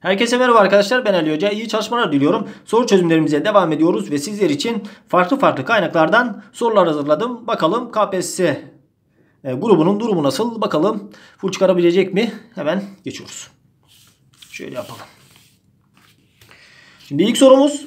Herkese merhaba arkadaşlar ben Ali Hoca. İyi çalışmalar diliyorum. Soru çözümlerimize devam ediyoruz ve sizler için farklı farklı kaynaklardan sorular hazırladım. Bakalım KPSS e, grubunun durumu nasıl? Bakalım full çıkarabilecek mi? Hemen geçiyoruz. Şöyle yapalım. Şimdi ilk sorumuz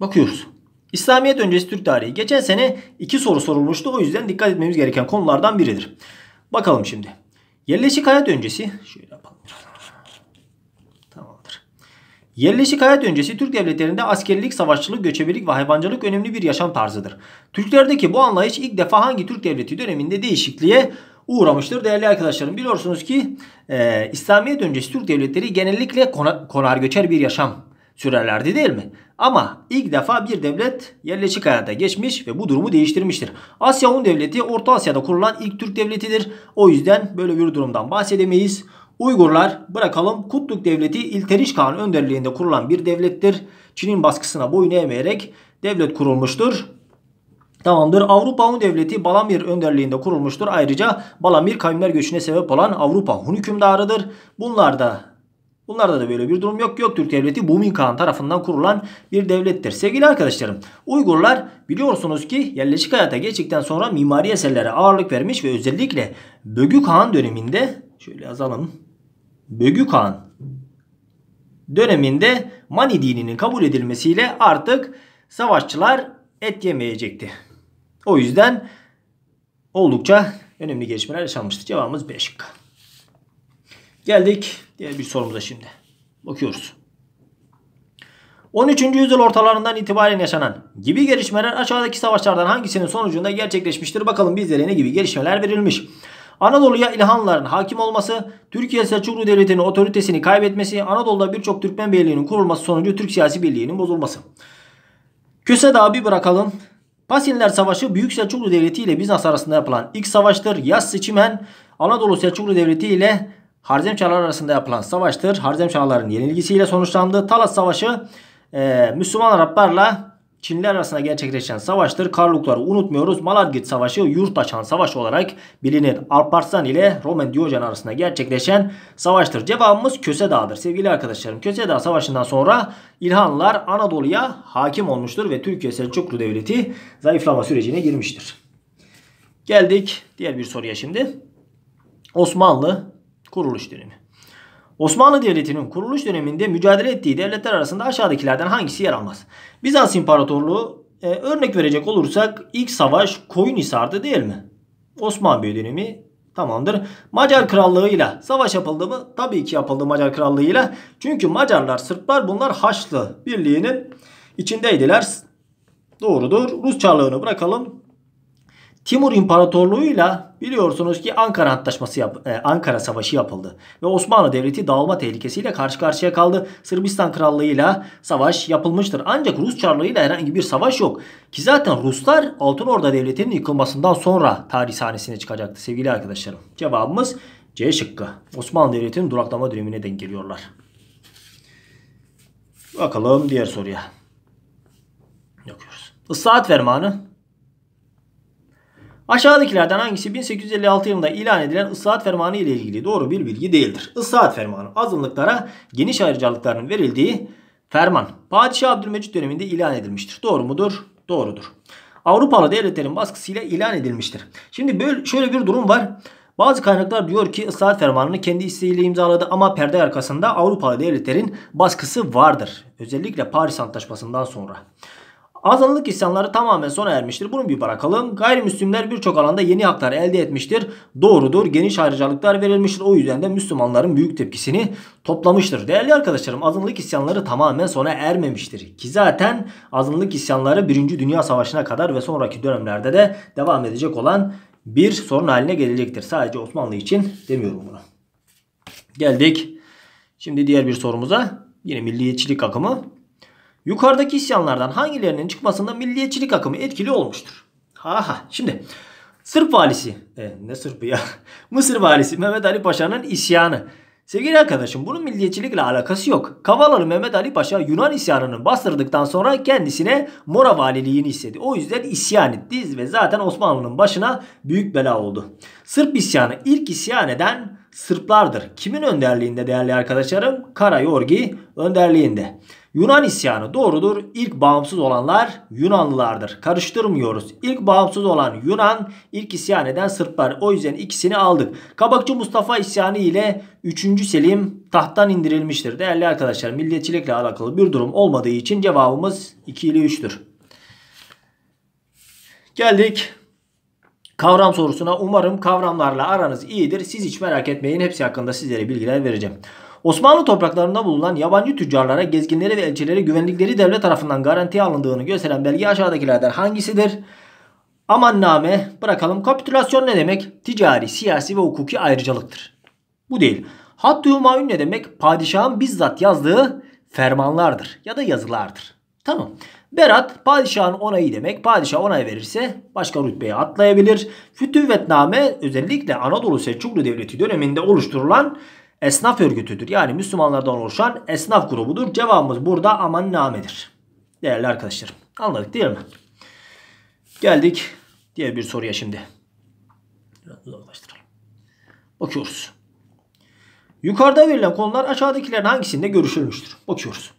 bakıyoruz. İslamiyet öncesi Türk tarihi. Geçen sene iki soru sorulmuştu. O yüzden dikkat etmemiz gereken konulardan biridir. Bakalım şimdi. Yerleşik hayat öncesi şöyle yapalım. Yerleşik hayat öncesi Türk devletlerinde askerlik, savaşçılık, göçebelik ve hayvancılık önemli bir yaşam tarzıdır. Türklerdeki bu anlayış ilk defa hangi Türk devleti döneminde değişikliğe uğramıştır. Değerli arkadaşlarım biliyorsunuz ki e, İslamiyet öncesi Türk devletleri genellikle konar, göçer bir yaşam sürerlerdi değil mi? Ama ilk defa bir devlet yerleşik hayata geçmiş ve bu durumu değiştirmiştir. Asya Hun Devleti Orta Asya'da kurulan ilk Türk devletidir. O yüzden böyle bir durumdan bahsedemeyiz. Uygurlar bırakalım Kutluk Devleti İlteriş Kağan önderliğinde kurulan bir devlettir. Çin'in baskısına boyun eğmeyerek devlet kurulmuştur. Tamamdır. Avrupa Hun Devleti Balamir önderliğinde kurulmuştur. Ayrıca Balamir kavimler göçüne sebep olan Avrupa Hun hükümdarıdır. Bunlar da Bunlarda da böyle bir durum yok. Göktürk Devleti Bumin Kağan tarafından kurulan bir devlettir. Sevgili arkadaşlarım Uygurlar biliyorsunuz ki yerleşik hayata geçtikten sonra mimari eserlere ağırlık vermiş ve özellikle Bögü Kağan döneminde şöyle yazalım. Bögü Kağan döneminde Mani dininin kabul edilmesiyle artık savaşçılar et yemeyecekti. O yüzden oldukça önemli gelişmeler yaşanmıştı. Cevabımız B şıkkı. Geldik diğer bir sorumuza şimdi. Bakıyoruz. 13. yüzyıl ortalarından itibaren yaşanan gibi gelişmeler aşağıdaki savaşlardan hangisinin sonucunda gerçekleşmiştir? Bakalım bizlere ne gibi gelişmeler verilmiş. Anadolu'ya İlhanlıların hakim olması, Türkiye Selçuklu Devleti'nin otoritesini kaybetmesi, Anadolu'da birçok Türkmen Beyliği'nin kurulması sonucu Türk siyasi birliğinin bozulması. Köse Dağı bir bırakalım. Pasinler Savaşı Büyük Selçuklu Devleti ile Bizans arasında yapılan ilk savaştır. Yas Sıçimen Anadolu Selçuklu Devleti ile Harzem Çağlar arasında yapılan savaştır. Harzem Çağlar'ın yenilgisiyle sonuçlandı. Talas Savaşı e, Müslüman Araplarla Çinliler arasında gerçekleşen savaştır. Karlukları unutmuyoruz. Malagit Savaşı yurt açan savaş olarak bilinir. Alparslan ile Roman Diyojen arasında gerçekleşen savaştır. Cevabımız Köse Dağı'dır. Sevgili arkadaşlarım Köse Dağı Savaşı'ndan sonra İlhanlılar Anadolu'ya hakim olmuştur ve Türkiye Selçuklu Devleti zayıflama sürecine girmiştir. Geldik diğer bir soruya şimdi. Osmanlı kuruluş dönemi. Osmanlı Devleti'nin kuruluş döneminde mücadele ettiği devletler arasında aşağıdakilerden hangisi yer almaz? Bizans İmparatorluğu e, örnek verecek olursak ilk savaş Koyunhisar'dı değil mi? Osmanlı dönemi tamamdır. Macar Krallığı'yla savaş yapıldı mı? Tabii ki yapıldı Macar Krallığı'yla. Çünkü Macarlar, Sırplar bunlar Haçlı Birliği'nin içindeydiler. Doğrudur. Rus Çarlığı'nı bırakalım. Timur İmparatorluğu'yla biliyorsunuz ki Ankara Antlaşması yap e, Ankara Savaşı yapıldı ve Osmanlı Devleti dağılma tehlikesiyle karşı karşıya kaldı. Sırbistan Krallığı'yla savaş yapılmıştır. Ancak Rus Çarlığı'yla herhangi bir savaş yok. Ki zaten Ruslar Altın Orda Devleti'nin yıkılmasından sonra tarih sahnesine çıkacaktı sevgili arkadaşlarım. Cevabımız C şıkkı. Osmanlı Devleti'nin duraklama dönemine denk geliyorlar. Bakalım diğer soruya. Bakıyoruz. Islahat fermanı Aşağıdakilerden hangisi 1856 yılında ilan edilen ıslahat fermanı ile ilgili doğru bir bilgi değildir? Islahat fermanı azınlıklara geniş ayrıcalıkların verildiği ferman. Padişah Abdülmecit döneminde ilan edilmiştir. Doğru mudur? Doğrudur. Avrupalı devletlerin baskısıyla ilan edilmiştir. Şimdi böyle şöyle bir durum var. Bazı kaynaklar diyor ki ıslahat fermanını kendi isteğiyle imzaladı ama perde arkasında Avrupalı devletlerin baskısı vardır. Özellikle Paris Antlaşması'ndan sonra. Azınlık isyanları tamamen sona ermiştir. Bunu bir bırakalım. Gayrimüslimler birçok alanda yeni haklar elde etmiştir. Doğrudur. Geniş ayrıcalıklar verilmiştir. O yüzden de Müslümanların büyük tepkisini toplamıştır. Değerli arkadaşlarım azınlık isyanları tamamen sona ermemiştir. Ki zaten azınlık isyanları 1. Dünya Savaşı'na kadar ve sonraki dönemlerde de devam edecek olan bir sorun haline gelecektir. Sadece Osmanlı için demiyorum bunu. Geldik. Şimdi diğer bir sorumuza. Yine milliyetçilik akımı. Yukarıdaki isyanlardan hangilerinin çıkmasında milliyetçilik akımı etkili olmuştur? Aha şimdi Sırp valisi e, ne Sırpı ya Mısır valisi Mehmet Ali Paşa'nın isyanı. Sevgili arkadaşım bunun milliyetçilikle alakası yok. Kavalalı Mehmet Ali Paşa Yunan isyanını bastırdıktan sonra kendisine Mora valiliğini istedi. O yüzden isyan etti ve zaten Osmanlı'nın başına büyük bela oldu. Sırp isyanı ilk isyan eden Sırplardır. Kimin önderliğinde değerli arkadaşlarım? Karayorgi önderliğinde. Yunan isyanı doğrudur. İlk bağımsız olanlar Yunanlılardır. Karıştırmıyoruz. İlk bağımsız olan Yunan, ilk isyan eden Sırplar. O yüzden ikisini aldık. Kabakçı Mustafa isyanı ile 3. Selim tahttan indirilmiştir. Değerli arkadaşlar milliyetçilikle alakalı bir durum olmadığı için cevabımız 2 ile 3'tür. Geldik kavram sorusuna. Umarım kavramlarla aranız iyidir. Siz hiç merak etmeyin. Hepsi hakkında sizlere bilgiler vereceğim. Osmanlı topraklarında bulunan yabancı tüccarlara, gezginleri ve elçileri güvenlikleri devlet tarafından garantiye alındığını gösteren belge aşağıdakilerden hangisidir? Amanname bırakalım. Kapitülasyon ne demek? Ticari, siyasi ve hukuki ayrıcalıktır. Bu değil. Hattı humayun ne demek? Padişahın bizzat yazdığı fermanlardır ya da yazılardır. Tamam. Berat padişahın onayı demek. Padişah onay verirse başka rütbeye atlayabilir. Fütüvvetname özellikle Anadolu Selçuklu Devleti döneminde oluşturulan esnaf örgütüdür. Yani Müslümanlardan oluşan esnaf grubudur. Cevabımız burada amannamedir. Değerli arkadaşlarım. Anladık değil mi? Geldik diğer bir soruya şimdi. Biraz. Bakıyoruz. Yukarıda verilen konular aşağıdakilerin hangisinde görüşülmüştür? Bakıyoruz.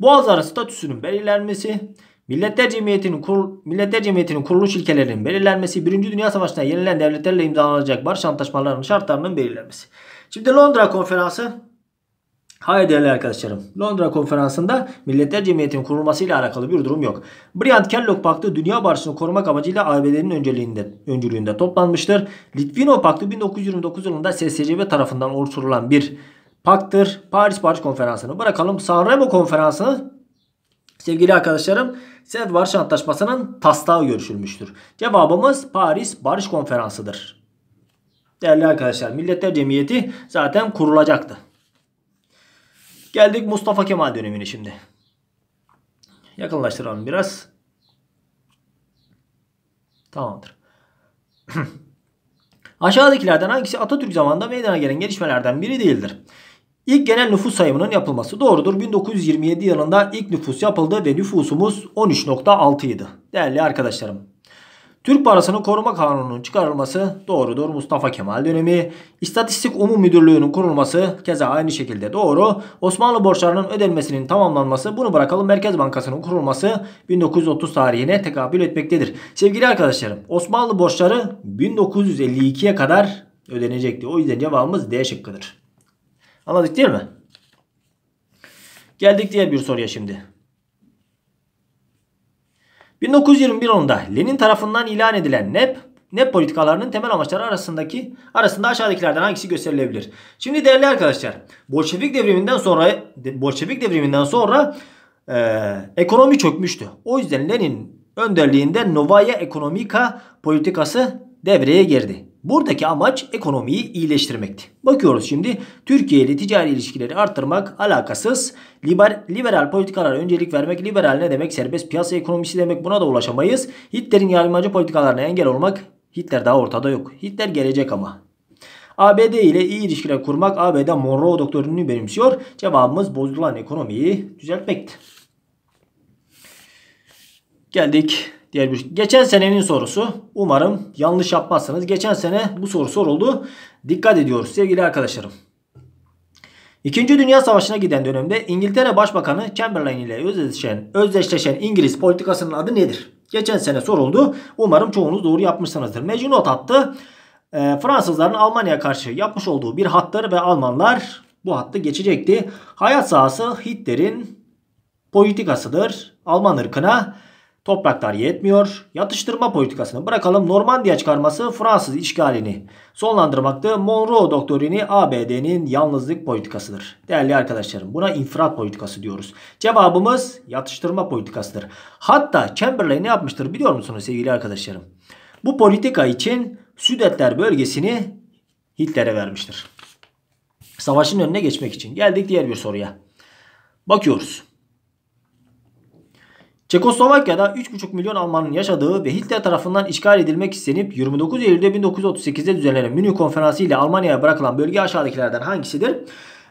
Boğazların statüsünün belirlenmesi, Milletler Cemiyeti'nin kurul, Milletler Cemiyeti'nin kuruluş ilkelerinin belirlenmesi, Birinci Dünya Savaşı'nda yenilen devletlerle imzalanacak barış antlaşmalarının şartlarının belirlenmesi. Şimdi Londra Konferansı Hayır değerli arkadaşlarım. Londra konferansında Milletler Cemiyeti'nin kurulmasıyla alakalı bir durum yok. Brand-Kellogg Paktı dünya barışını korumak amacıyla ABD'nin önceliğinde, öncülüğünde toplanmıştır. Litvino Paktı 1929 yılında SSCB tarafından oluşturulan bir paktır. Paris Barış Konferansı'nı bırakalım. Sanremo Konferansı'nı sevgili arkadaşlarım Senet Antlaşması'nın taslağı görüşülmüştür. Cevabımız Paris Barış Konferansı'dır. Değerli arkadaşlar Milletler Cemiyeti zaten kurulacaktı. Geldik Mustafa Kemal dönemine şimdi. Yakınlaştıralım biraz. Tamamdır. Aşağıdakilerden hangisi Atatürk zamanında meydana gelen gelişmelerden biri değildir? İlk genel nüfus sayımının yapılması doğrudur. 1927 yılında ilk nüfus yapıldı ve nüfusumuz 13.6 idi. Değerli arkadaşlarım. Türk Parasını Koruma Kanunu'nun çıkarılması doğrudur. Mustafa Kemal dönemi. İstatistik Umum Müdürlüğü'nün kurulması keza aynı şekilde doğru. Osmanlı borçlarının ödenmesinin tamamlanması bunu bırakalım. Merkez Bankası'nın kurulması 1930 tarihine tekabül etmektedir. Sevgili arkadaşlarım Osmanlı borçları 1952'ye kadar ödenecekti. O yüzden cevabımız D şıkkıdır. Anladık değil mi? Geldik diğer bir soruya şimdi. 1921 yılında Lenin tarafından ilan edilen NEP NEP politikalarının temel amaçları arasındaki arasında aşağıdakilerden hangisi gösterilebilir? Şimdi değerli arkadaşlar, Bolşevik devriminden sonra Bolşevik devriminden sonra e, ekonomi çökmüştü. O yüzden Lenin önderliğinde Novaya Ekonomika politikası devreye girdi. Buradaki amaç ekonomiyi iyileştirmekti. Bakıyoruz şimdi Türkiye ile ticari ilişkileri arttırmak alakasız. Liber, liberal politikalara öncelik vermek. Liberal ne demek? Serbest piyasa ekonomisi demek. Buna da ulaşamayız. Hitler'in yaymacı politikalarına engel olmak. Hitler daha ortada yok. Hitler gelecek ama. ABD ile iyi ilişkiler kurmak ABD Monroe doktrinini benimsiyor. Cevabımız bozulan ekonomiyi düzeltmekti. Geldik diğer bir geçen senenin sorusu. Umarım yanlış yapmazsınız. Geçen sene bu soru soruldu. Dikkat ediyoruz sevgili arkadaşlarım. İkinci Dünya Savaşı'na giden dönemde İngiltere Başbakanı Chamberlain ile özdeşleşen, özdeşleşen İngiliz politikasının adı nedir? Geçen sene soruldu. Umarım çoğunuz doğru yapmışsınızdır. Mecnun not hattı e, Fransızların Almanya'ya karşı yapmış olduğu bir hattır ve Almanlar bu hattı geçecekti. Hayat sahası Hitler'in politikasıdır. Alman ırkına Topraklar yetmiyor. Yatıştırma politikasını bırakalım. Normandiya çıkarması Fransız işgalini sonlandırmaktı. Monroe doktrini ABD'nin yalnızlık politikasıdır. Değerli arkadaşlarım buna infrat politikası diyoruz. Cevabımız yatıştırma politikasıdır. Hatta Chamberlain ne yapmıştır biliyor musunuz sevgili arkadaşlarım? Bu politika için Südetler bölgesini Hitler'e vermiştir. Savaşın önüne geçmek için. Geldik diğer bir soruya. Bakıyoruz. Çekoslovakya'da 3,5 milyon Almanın yaşadığı ve Hitler tarafından işgal edilmek istenip 29 Eylül'de 1938'de düzenlenen Münih Konferansı ile Almanya'ya bırakılan bölge aşağıdakilerden hangisidir?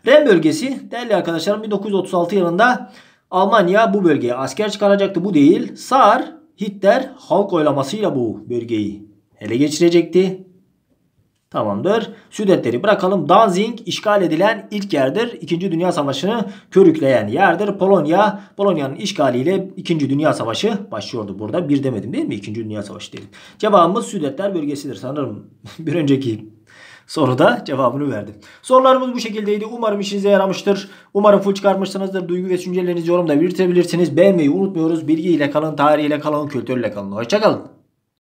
Ren bölgesi değerli arkadaşlarım 1936 yılında Almanya bu bölgeye asker çıkaracaktı. Bu değil. Saar Hitler halk oylamasıyla bu bölgeyi ele geçirecekti. Tamamdır. Südetleri bırakalım. Danzig işgal edilen ilk yerdir. İkinci Dünya Savaşı'nı körükleyen yerdir. Polonya, Polonya'nın işgaliyle İkinci Dünya Savaşı başlıyordu burada. Bir demedim değil mi? İkinci Dünya Savaşı dedim. Cevabımız Südetler bölgesidir sanırım. bir önceki soruda cevabını verdim. Sorularımız bu şekildeydi. Umarım işinize yaramıştır. Umarım full çıkarmışsınızdır. Duygu ve düşüncelerinizi yorumda belirtebilirsiniz. Beğenmeyi unutmuyoruz. Bilgiyle kalın, tarihiyle kalın, kültürle kalın. Hoşçakalın.